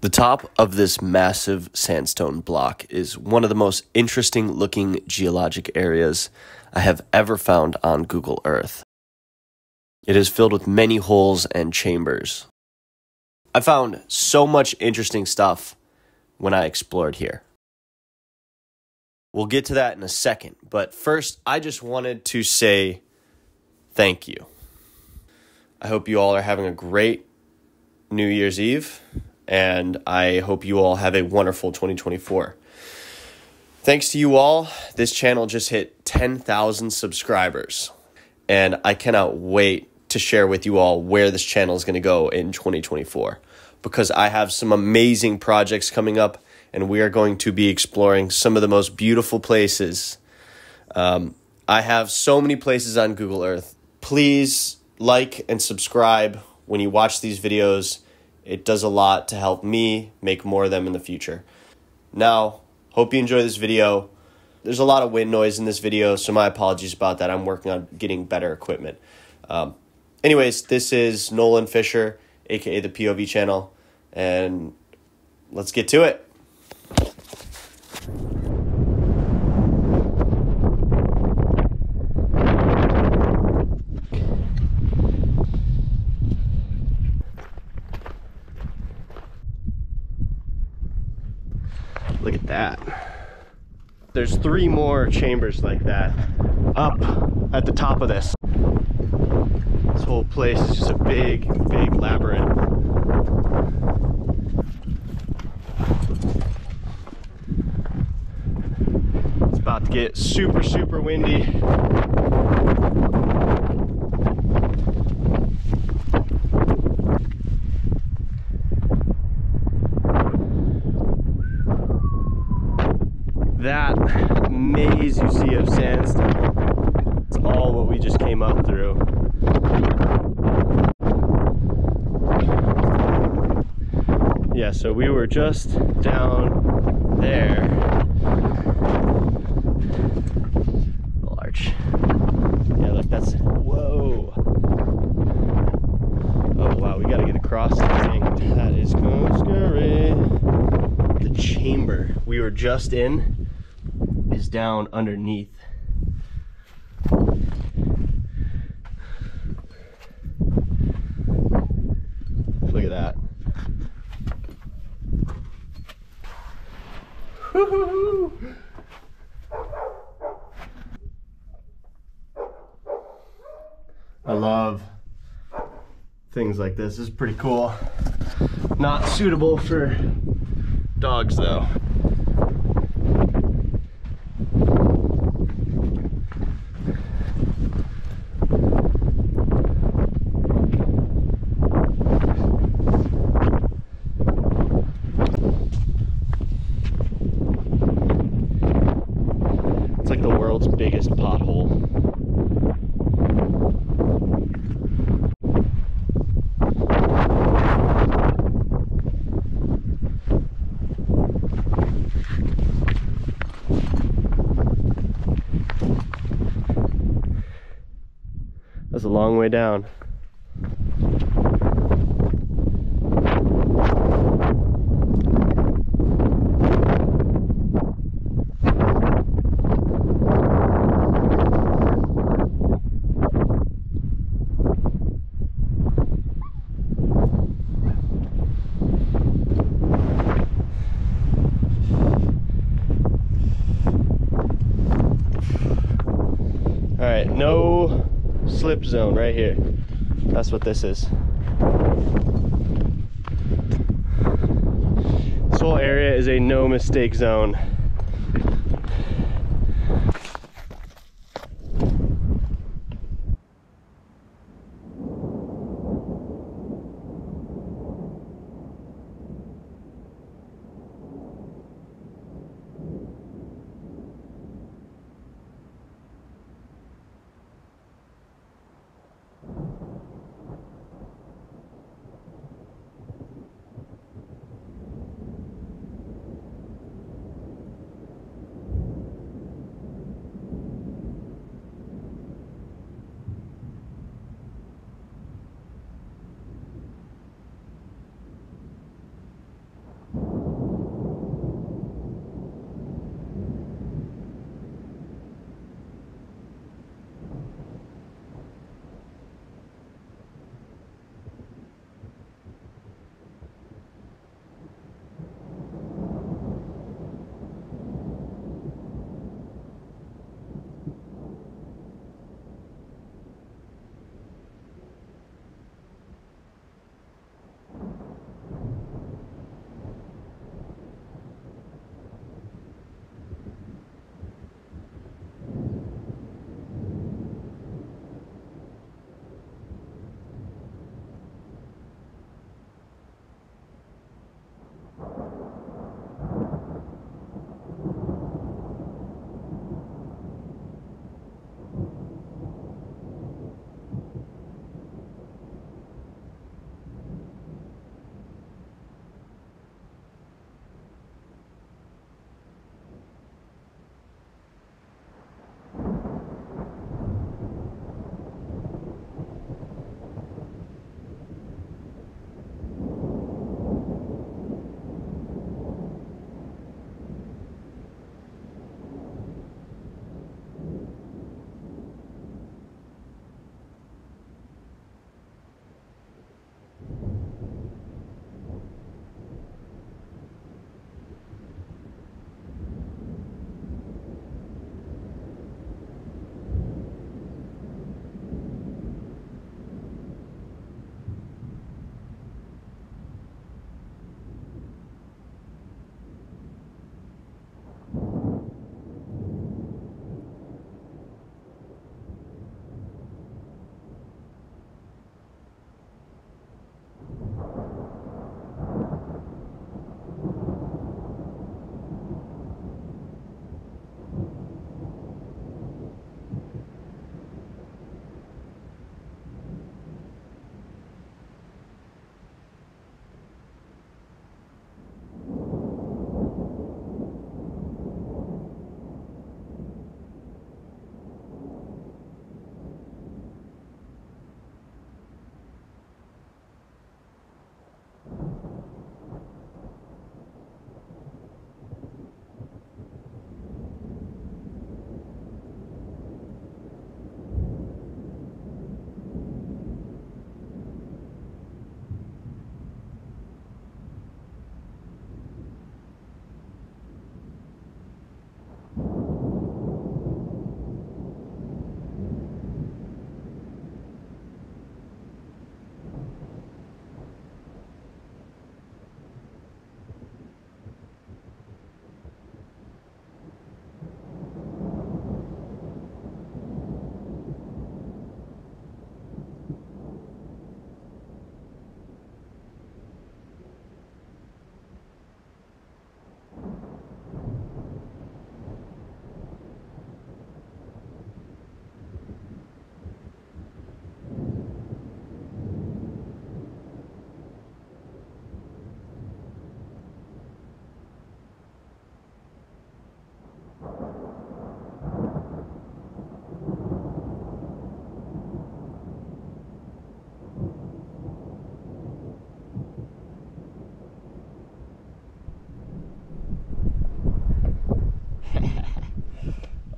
The top of this massive sandstone block is one of the most interesting looking geologic areas I have ever found on Google Earth. It is filled with many holes and chambers. I found so much interesting stuff when I explored here. We'll get to that in a second, but first, I just wanted to say thank you. I hope you all are having a great New Year's Eve, and I hope you all have a wonderful 2024. Thanks to you all, this channel just hit 10,000 subscribers, and I cannot wait to share with you all where this channel is going to go in 2024 because I have some amazing projects coming up and we are going to be exploring some of the most beautiful places. Um, I have so many places on Google Earth. Please like and subscribe when you watch these videos. It does a lot to help me make more of them in the future. Now, hope you enjoy this video. There's a lot of wind noise in this video, so my apologies about that. I'm working on getting better equipment. Um, anyways, this is Nolan Fisher, aka the POV channel, and let's get to it. Look at that. There's three more chambers like that up at the top of this. This whole place is just a big, big labyrinth. It's about to get super, super windy. That maze you see of sandstone, it's all what we just came up through. Yeah, so we were just down there. Large. Yeah, look, that's, whoa. Oh wow, we gotta get across the thing. That is going scary. The chamber we were just in is down underneath. Look at that. I love things like this. This is pretty cool. Not suitable for dogs though. It's like the world's biggest pothole. That's a long way down. All right, no slip zone right here. That's what this is. This whole area is a no mistake zone.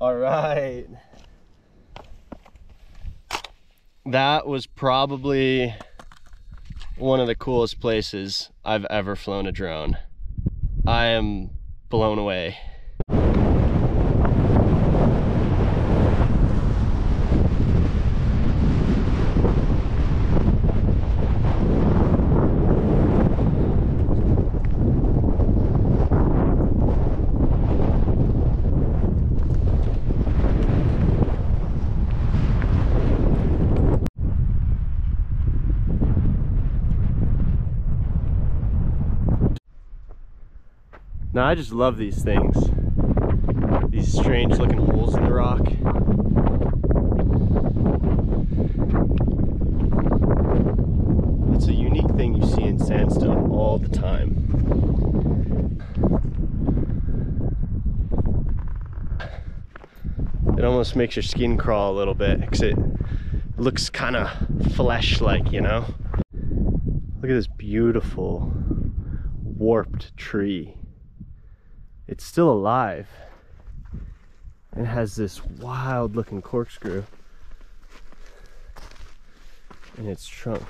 All right. That was probably one of the coolest places I've ever flown a drone. I am blown away. Now I just love these things. These strange looking holes in the rock. It's a unique thing you see in sandstone all the time. It almost makes your skin crawl a little bit because it looks kind of flesh-like, you know? Look at this beautiful warped tree it's still alive and has this wild looking corkscrew in its trunk.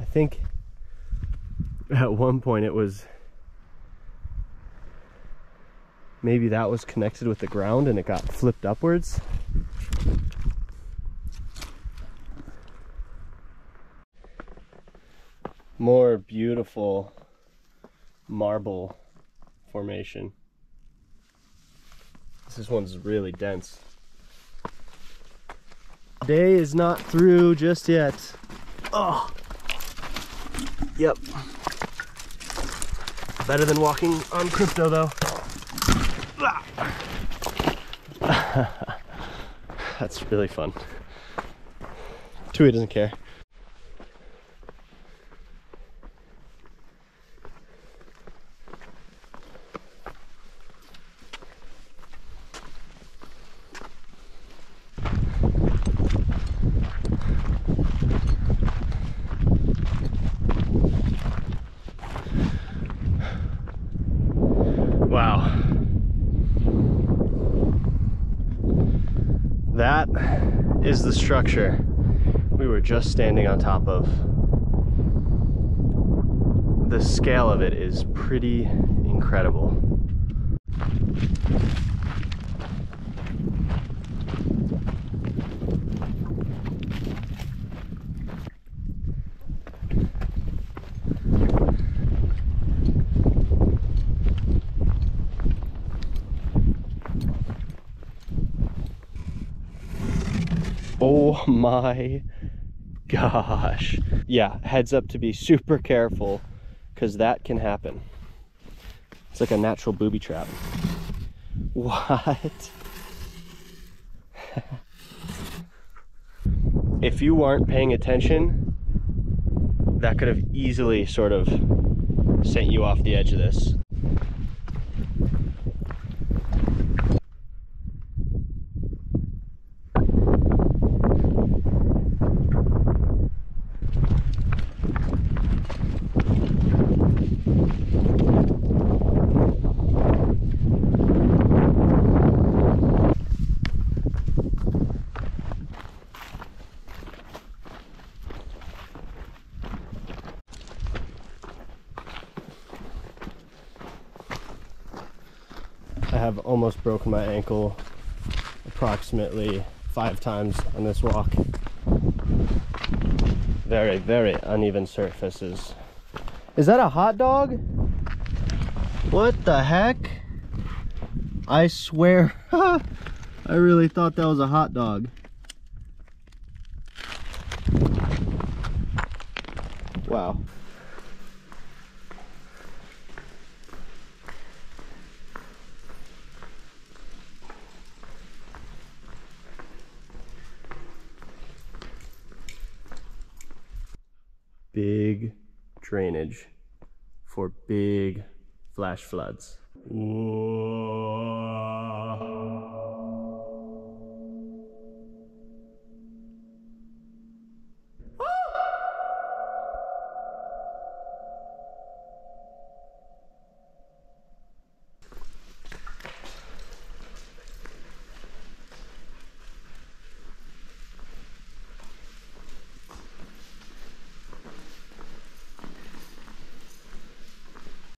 I think at one point it was maybe that was connected with the ground and it got flipped upwards. More beautiful marble formation. This one's really dense. Day is not through just yet. Oh, yep. Better than walking on crypto though. That's really fun. Tui doesn't care. That is the structure we were just standing on top of. The scale of it is pretty incredible. Oh my gosh. Yeah, heads up to be super careful because that can happen. It's like a natural booby trap. What? if you weren't paying attention, that could have easily sort of sent you off the edge of this. Have almost broken my ankle approximately five times on this walk. Very, very uneven surfaces. Is that a hot dog? What the heck? I swear, I really thought that was a hot dog. Wow. big drainage for big flash floods. Whoa.